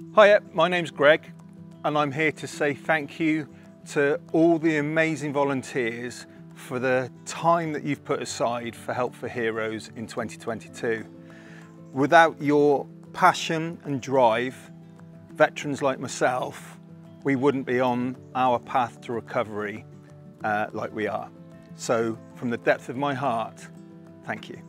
Hiya, my name's Greg and I'm here to say thank you to all the amazing volunteers for the time that you've put aside for Help for Heroes in 2022. Without your passion and drive, veterans like myself, we wouldn't be on our path to recovery uh, like we are. So from the depth of my heart, thank you.